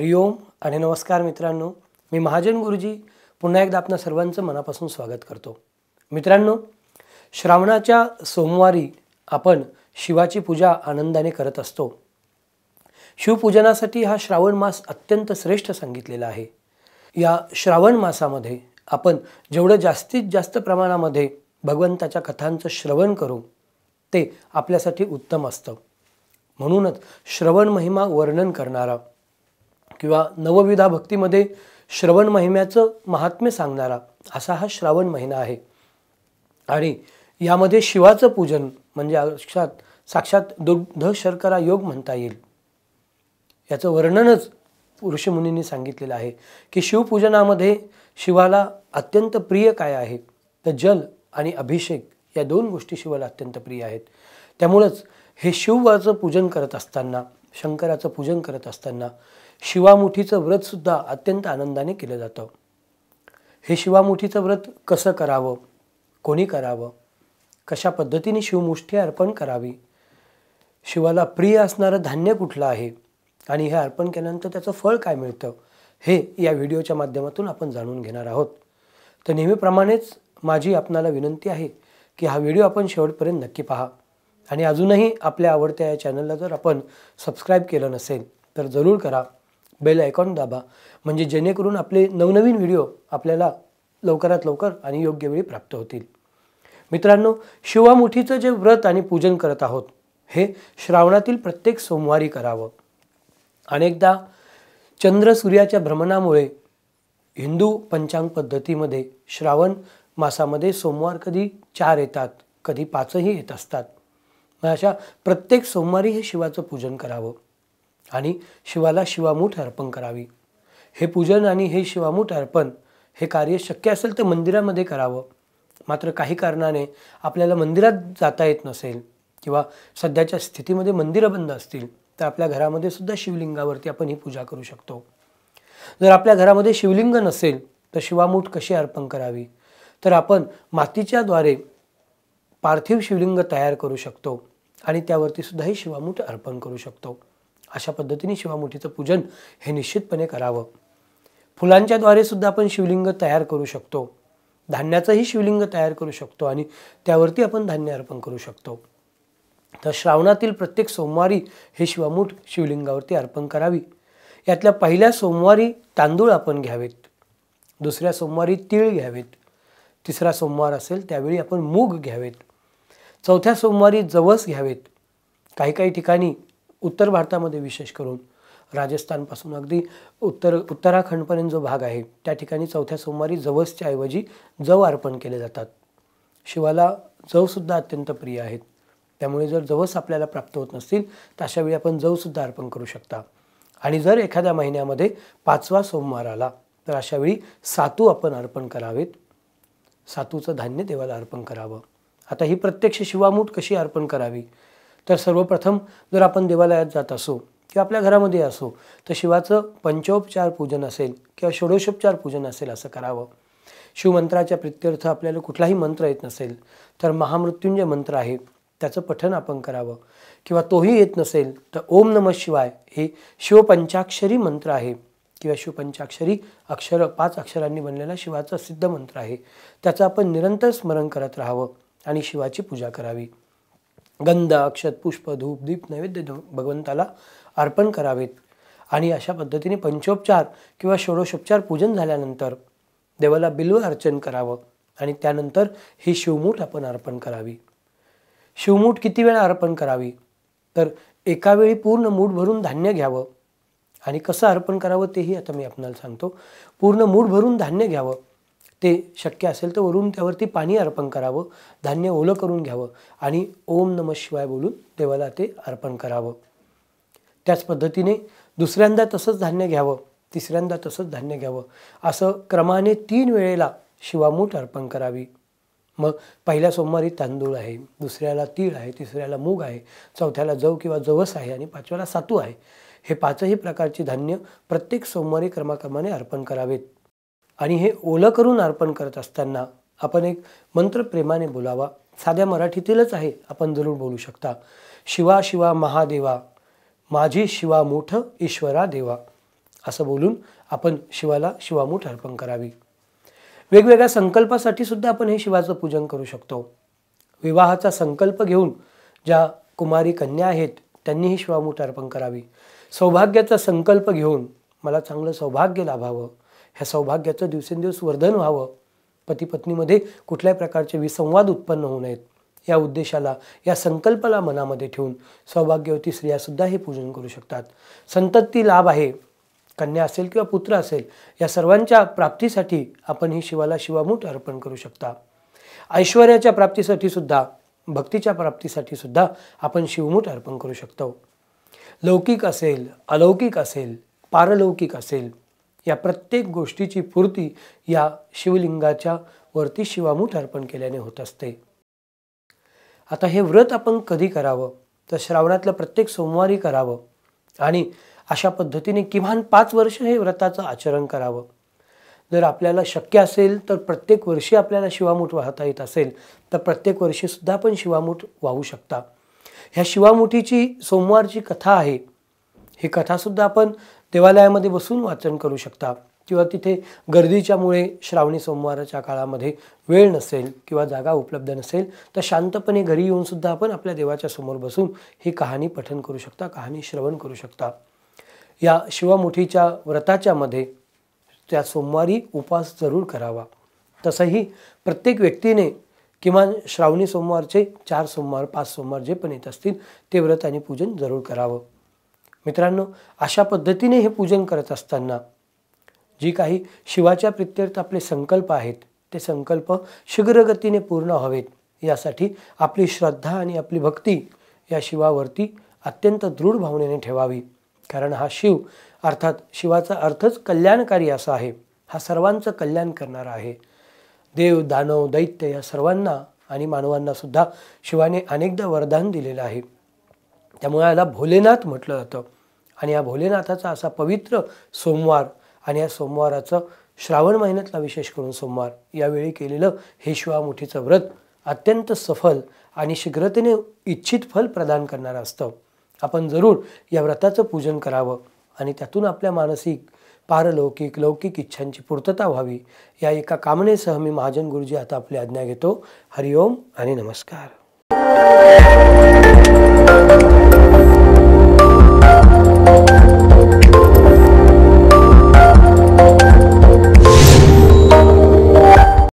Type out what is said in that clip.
हरिओम आणि नमस्कार मित्रांनो. मी महाजन गुरुजी पुन्हा एकदा आपणा सर्वांचं मनापासून स्वागत करतो. मित्रांनो श्रावणाच्या सोमवारी आपण शिवाची पूजा आनंदाने करत असतो. शिवपूजनासाठी हा श्रावण मास अत्यंत श्रेष्ठ सांगितलेला आहे. या श्रावण मासामध्ये आपण जेवढं जास्तीत जास्त प्रमाणामध्ये भगवंताच्या कथांचं श्रवण करू ते आपल्यासाठी उत्तम असतं. म्हणूनच श्रवण महिमा वर्णन करणारा किंवा नवविधा भक्तीमध्ये श्रवण महिम्याचं महात्म्य सांगणारा असा हा श्रावण महिना आहे. आणि यामध्ये शिवाचं पूजन म्हणजे साक्षात साक्षात दुग्ध शर्करा योग म्हणता येईल. याचं वर्णनच ऋषीमुनींनी सांगितलेलं आहे की शिवपूजनामध्ये शिवाला अत्यंत प्रिय काय आहे? तर जल आणि अभिषेक या दोन गोष्टी शिवाला अत्यंत प्रिय आहेत. त्यामुळंच हे शिवाचं पूजन करत असताना शंकराचं पूजन करत असताना शिवामुठीचं व्रतसुद्धा अत्यंत आनंदाने केलं जातं. हे शिवामुठीचं व्रत कसं करावं? कोणी करावं? कशा पद्धतीने शिवमुष्ठी अर्पण करावी? शिवाला प्रिय असणारं धान्य कुठलं आहे? आणि हे अर्पण केल्यानंतर त्याचं फळ काय मिळतं? हे या व्हिडिओच्या माध्यमातून आपण जाणून घेणार आहोत. तर नेहमीप्रमाणेच माझी आपणाला विनंती आहे की हा व्हिडिओ आपण शेवटपर्यंत नक्की पहा. आणि अजूनही आपल्या आवडत्या या चॅनलला जर आपण सबस्क्राईब केलं नसेल तर जरूर करा. बेल आयकॉन दाबा. म्हणजे जेणेकरून आपले नवनवीन व्हिडिओ आपल्याला लवकरात लवकर आणि योग्य वेळी प्राप्त होतील. मित्रांनो शिवामुठीचं जे व्रत आणि पूजन करत आहोत हे श्रावणातील प्रत्येक सोमवारी करावं. अनेकदा चंद्र सूर्याच्या भ्रमणामुळे हिंदू पंचांग पद्धतीमध्ये श्रावण मासामध्ये सोमवार कधी चार येतात कधी पाचही येत असतात. मग अशा प्रत्येक सोमवारी हे शिवाचं पूजन करावं. आणि शिवाला शिवामूठ अर्पण करावी. हे पूजन आणि हे शिवामूठ अर्पण हे कार्य शक्य असेल तर मंदिरामध्ये करावं. मात्र काही कारणाने आपल्याला मंदिरात जाता येत नसेल किंवा सध्याच्या स्थितीमध्ये मंदिरं बंद असतील तर आपल्या घरामध्ये सुद्धा शिवलिंगावरती आपण ही पूजा करू शकतो. जर आपल्या घरामध्ये शिवलिंग नसेल तर शिवामूठ कशी अर्पण करावी? तर आपण मातीच्याद्वारे पार्थिव शिवलिंग तयार करू शकतो आणि त्यावरती सुद्धा ही शिवामूठ अर्पण करू शकतो. अशा पद्धतीने शिवामुठीचं पूजन हे निश्चितपणे करावं. फुलांच्याद्वारे सुद्धा आपण शिवलिंग तयार करू शकतो. धान्याचंही शिवलिंग तयार करू शकतो आणि त्यावरती आपण धान्य अर्पण करू शकतो. तर श्रावणातील प्रत्येक सोमवारी हे शिवामूठ शिवलिंगावरती अर्पण करावी. यातल्या पहिल्या सोमवारी तांदूळ आपण घ्यावेत. दुसऱ्या सोमवारी तीळ घ्यावेत. तिसरा सोमवार असेल त्यावेळी आपण मूग घ्यावेत. चौथ्या सोमवारी जवस घ्यावेत. काही काही ठिकाणी उत्तर भारतामध्ये विशेष करून राजस्थानपासून अगदी उत्तर उत्तराखंडपर्यंत जो भाग आहे त्या ठिकाणी चौथ्या सोमवारी जवसच्या ऐवजी जव अर्पण केले जातात. शिवाला जवसुद्धा अत्यंत प्रिय आहेत. त्यामुळे जर जवस आपल्याला प्राप्त होत नसतील तर अशावेळी आपण जवसुद्धा अर्पण करू शकता. आणि जर एखाद्या महिन्यामध्ये पाचवा सोमवार आला तर अशावेळी सातू आपण अर्पण करावेत. सातूचं धान्य देवाला अर्पण करावं. आता ही प्रत्यक्ष शिवामूठ कशी अर्पण करावी? तर सर्वप्रथम जर आपण देवालयात जात असू किंवा आपल्या घरामध्ये असो तर शिवाचं पंचोपचार पूजन असेल किंवा षोडशोपचार पूजन असेल असं करावं. शिवमंत्राच्या प्रित्यर्थ आपल्याला कुठलाही मंत्र येत नसेल तर महामृत्युंजय मंत्र आहे त्याचं पठण आपण करावं. किंवा तोही येत नसेल तर ओम नम शिवाय हे शिवपंचाक्षरी मंत्र आहे. किंवा शिवपंचाक्षरी अक्षर पाच अक्षरांनी बनलेला शिवाचा सिद्ध मंत्र आहे. त्याचं आपण निरंतर स्मरण करत राहावं आणि शिवाची पूजा करावी. गंध अक्षत पुष्प धूप दीप नैवेद्य भगवंताला अर्पण करावेत. आणि अशा पद्धतीने पंचोपचार किंवा षोडशोपचार पूजन झाल्यानंतर देवाला बिल्व अर्चन करावं आणि त्यानंतर ही शिवमूठ आपण अर्पण करावी. शिवमूठ किती वेळा अर्पण करावी? तर एका वेळी पूर्ण मूठ भरून धान्य घ्यावं. आणि कसं अर्पण करावं तेही आता मी आपणाला सांगतो. पूर्ण मूठ भरून धान्य घ्यावं. ते शक्य असेल तर वरून त्यावरती पाणी अर्पण करावं धान्य ओलं करून घ्यावं आणि ओम नम शिवाय बोलून देवाला ते अर्पण करावं. त्याच पद्धतीने दुसऱ्यांदा तसंच धान्य घ्यावं तिसऱ्यांदा तसंच धान्य घ्यावं असं क्रमाने तीन वेळेला शिवामूठ अर्पण करावी. मग पहिल्या सोमवारी तांदूळ आहे दुसऱ्याला तीळ आहे तिसऱ्याला मूग आहे चौथ्याला जव किंवा जवस आहे आणि पाचव्याला सातू आहे. हे पाचही प्रकारची धान्य प्रत्येक सोमवारी क्रमाक्रमाने अर्पण करावेत. आणि हे ओलं करून अर्पण करत असताना आपण एक मंत्र प्रेमाने बोलावा. साध्या मराठीतीलच आहे आपण जरूर बोलू शकता. शिवा शिवा महादेवा माझी शिवा मोठ ईश्वरा देवा. असं बोलून आपण शिवाला शिवामूठ अर्पण करावी. वेगवेगळ्या संकल्पासाठी सुद्धा आपण हे शिवाचं पूजन करू शकतो. विवाहाचा संकल्प घेऊन ज्या कुमारी कन्या आहेत त्यांनीही शिवामूठ अर्पण करावी. सौभाग्याचा संकल्प घेऊन मला चांगलं सौभाग्य लाभावं. ह्या सौभाग्याचं दिवसेंदिवस वर्धन व्हावं. पती पत्नीमध्ये कुठल्याही प्रकारचे विसंवाद उत्पन्न होऊ नयेत. या उद्देशाला या संकल्पाला मनामध्ये ठेवून सौभाग्यवती स्त्रियासुद्धा हे पूजन करू शकतात. संतती लाभ आहे. कन्या असेल किंवा पुत्र असेल या सर्वांच्या प्राप्तीसाठी आपण ही शिवाला शिवामूठ अर्पण करू शकता. ऐश्वर्याच्या प्राप्तीसाठी सुद्धा भक्तीच्या प्राप्तीसाठी सुद्धा आपण शिवमूठ अर्पण करू शकतो. लौकिक असेल अलौकिक असेल पारलौकिक असेल या प्रत्येक गोष्टीची पूर्ती या शिवलिंगाच्या वरती शिवामूठ अर्पण केल्याने होत असते. आता हे व्रत आपण कधी करावं? तर श्रावणातलं प्रत्येक सोमवारी करावं. आणि अशा पद्धतीने किमान पाच वर्ष हे व्रताचं आचरण करावं. जर आपल्याला शक्य असेल तर प्रत्येक वर्षी आपल्याला शिवामूठ वाहता येत असेल तर प्रत्येक वर्षीसुद्धा आपण शिवामूठ वाहू शकता. ह्या शिवामुठीची सोमवारची कथा आहे. ही कथासुद्धा आपण देवालयामध्ये बसून वाचन करू शकता. किंवा तिथे गर्दीच्यामुळे श्रावणी सोमवाराच्या काळामध्ये वेळ नसेल किंवा जागा उपलब्ध नसेल तर शांतपणे घरी येऊनसुद्धा आपण आपल्या देवाच्या समोर बसून ही कहाणी पठन करू शकता कहाणी श्रवण करू शकता. या शिवमुठीच्या व्रताच्यामध्ये त्या सोमवारी उपवास जरूर करावा. तसंही प्रत्येक व्यक्तीने किमान श्रावणी सोमवारचे चार सोमवार पाच सोमवार जे पण येत असतील ते व्रत आणि पूजन जरूर करावं. मित्रांनो अशा पद्धतीने हे पूजन करत असताना जी काही शिवाच्या प्रित्यर्थ आपले संकल्प आहेत ते संकल्प शीघ्रगतीने पूर्ण व्हावेत. यासाठी आपली श्रद्धा आणि आपली भक्ती या शिवावरती अत्यंत दृढ भावनेने ठेवावी. कारण हा शिव अर्थात शिवाचा अर्थच कल्याणकारी असा आहे. हा सर्वांचं कल्याण करणारा आहे. देव दानव दैत्य या सर्वांना आणि मानवांनासुद्धा शिवाने अनेकदा वरदान दिलेलं आहे. त्यामुळे याला भोलेनाथ म्हटलं जातं. आणि या भोलेनाथाचा असा पवित्र सोमवार आणि या सोमवाराचं श्रावण महिन्यातला विशेष करून सोमवार यावेळी केलेलं हे शिवामुठीचं व्रत अत्यंत सफल आणि शीघ्रतेने इच्छित फल प्रदान करणारं असतं. आपण जरूर या व्रताचं पूजन करावं आणि त्यातून आपल्या मानसिक पारलौकिक लौकिक इच्छांची पूर्तता व्हावी. या एका कामनेसह मी महाजन गुरुजी आता आपली आज्ञा घेतो. हरिओम आणि नमस्कार.